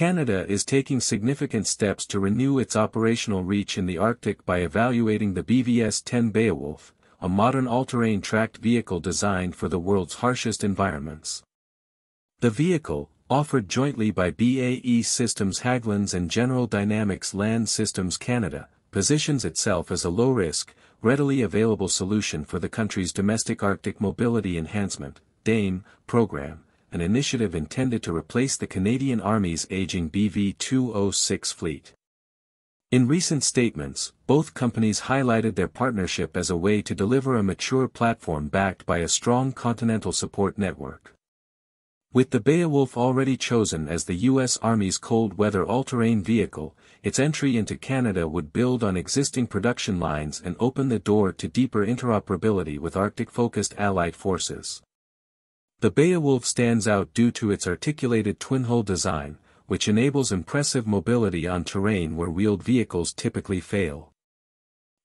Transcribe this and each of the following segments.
Canada is taking significant steps to renew its operational reach in the Arctic by evaluating the BVS-10 Beowulf, a modern all-terrain tracked vehicle designed for the world's harshest environments. The vehicle, offered jointly by BAE Systems Hägglunds and General Dynamics Land Systems Canada, positions itself as a low-risk, readily available solution for the country's domestic Arctic Mobility Enhancement DAME, program, an initiative intended to replace the Canadian Army's aging BV-206 fleet. In recent statements, both companies highlighted their partnership as a way to deliver a mature platform backed by a strong continental support network. With the Beowulf already chosen as the U.S. Army's cold weather all-terrain vehicle, its entry into Canada would build on existing production lines and open the door to deeper interoperability with Arctic-focused allied forces. The Beowulf stands out due to its articulated twin-hull design, which enables impressive mobility on terrain where wheeled vehicles typically fail.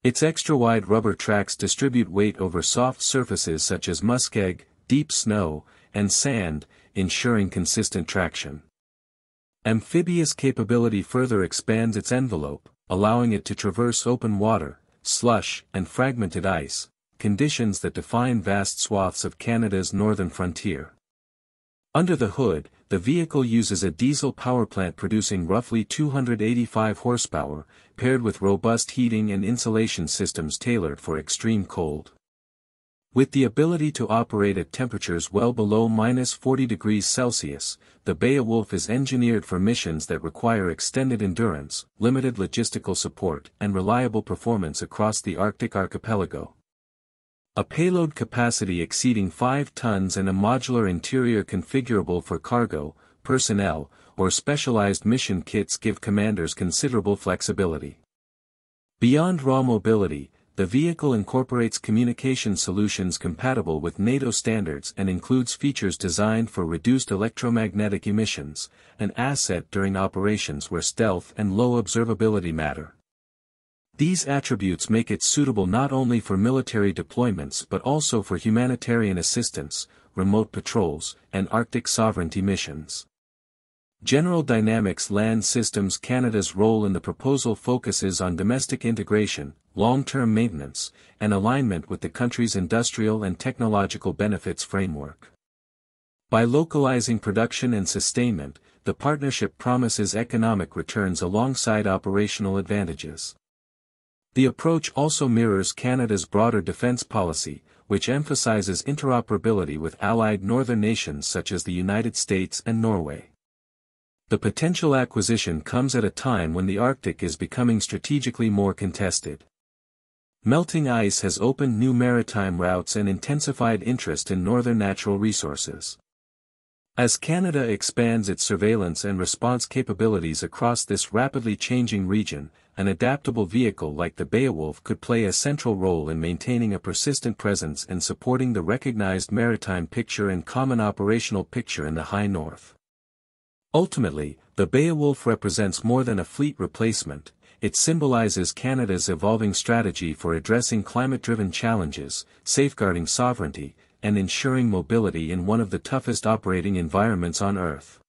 Its extra-wide rubber tracks distribute weight over soft surfaces such as muskeg, deep snow, and sand, ensuring consistent traction. Amphibious capability further expands its envelope, allowing it to traverse open water, slush, and fragmented ice, conditions that define vast swaths of Canada's northern frontier. Under the hood, the vehicle uses a diesel power plant producing roughly 285 horsepower, paired with robust heating and insulation systems tailored for extreme cold. With the ability to operate at temperatures well below minus 40 degrees Celsius, the Beowulf is engineered for missions that require extended endurance, limited logistical support, and reliable performance across the Arctic archipelago. A payload capacity exceeding 5 tons and a modular interior configurable for cargo, personnel, or specialized mission kits give commanders considerable flexibility. Beyond raw mobility, the vehicle incorporates communication solutions compatible with NATO standards and includes features designed for reduced electromagnetic emissions, an asset during operations where stealth and low observability matter. These attributes make it suitable not only for military deployments but also for humanitarian assistance, remote patrols, and Arctic sovereignty missions. General Dynamics Land Systems Canada's role in the proposal focuses on domestic integration, long-term maintenance, and alignment with the country's industrial and technological benefits framework. By localizing production and sustainment, the partnership promises economic returns alongside operational advantages. The approach also mirrors Canada's broader defense policy, which emphasizes interoperability with allied northern nations such as the United States and Norway. The potential acquisition comes at a time when the Arctic is becoming strategically more contested. Melting ice has opened new maritime routes and intensified interest in northern natural resources. As Canada expands its surveillance and response capabilities across this rapidly changing region, an adaptable vehicle like the Beowulf could play a central role in maintaining a persistent presence and supporting the recognized maritime picture and common operational picture in the high north. Ultimately, the Beowulf represents more than a fleet replacement, it symbolizes Canada's evolving strategy for addressing climate-driven challenges, safeguarding sovereignty, and ensuring mobility in one of the toughest operating environments on Earth.